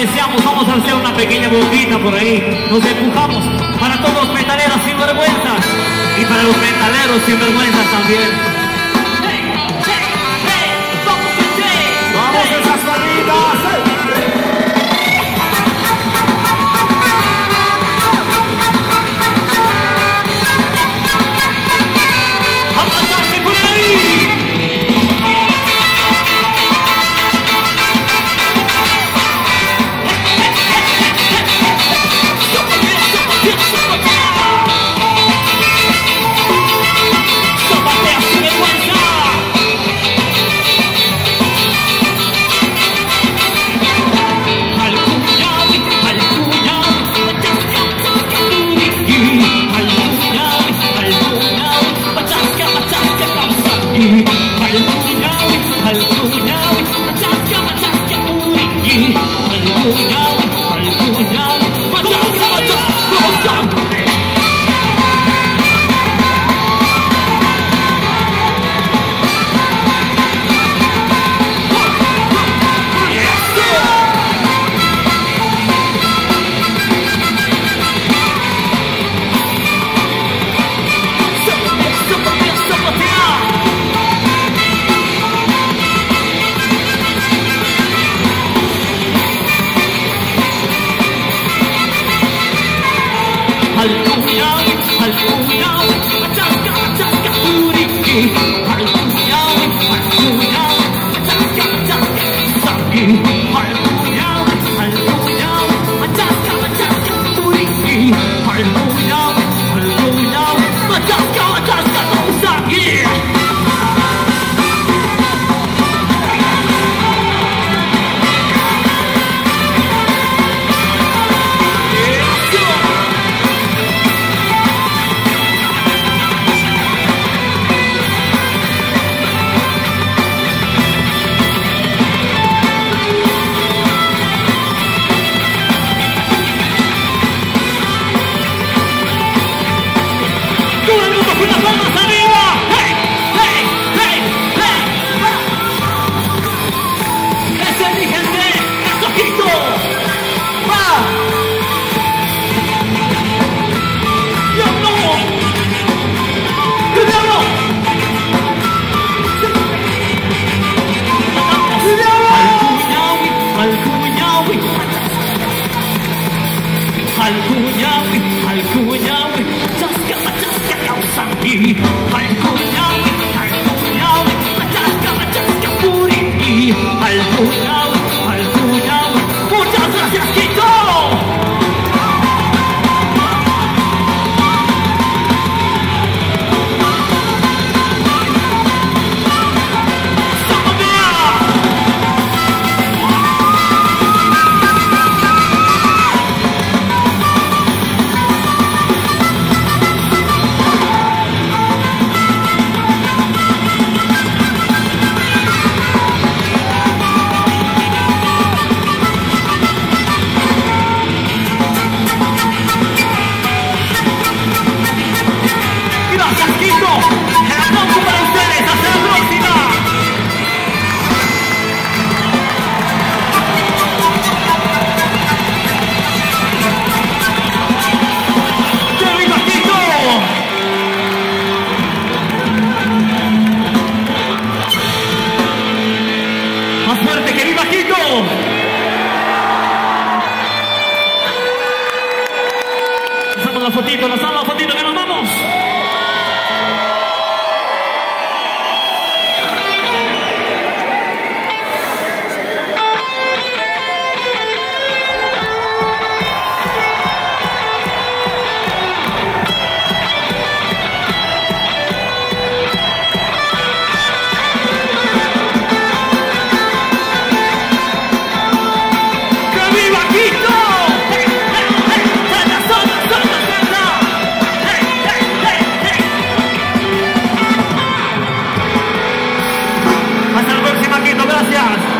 deseamos, vamos a hacer una pequeña bombita por ahí. Nos empujamos para todos los metaleros sin vergüenzas y para los metaleros sin vergüenzas también. 海姑娘，海姑娘，咋个嘛咋个要上你？海姑娘，海姑娘，咋个嘛咋个不理你？海姑娘。fotito, nos dan la fotito, que nos vamos. Gracias.